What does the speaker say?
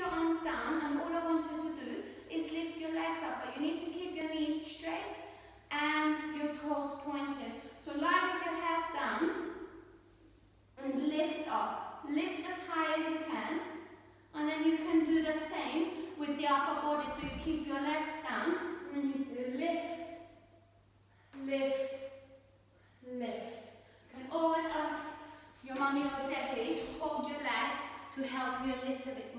your arms down and all I want you to do is lift your legs up. But you need to keep your knees straight and your toes pointed. So lie with your head down and lift up. Lift as high as you can. And then you can do the same with the upper body. So you keep your legs down and then you lift, lift, lift. You can always ask your mommy or daddy to hold your legs to help you a little bit more.